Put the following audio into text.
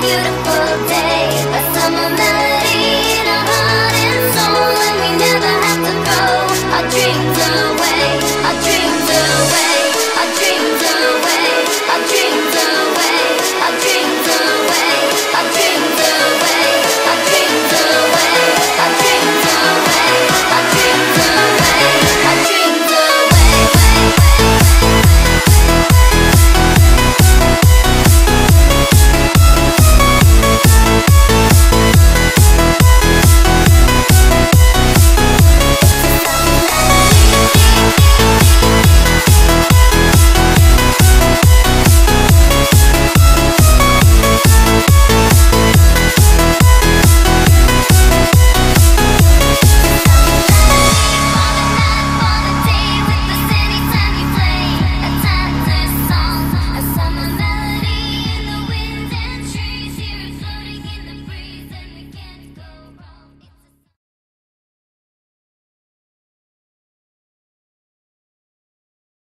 Beautiful day, but someone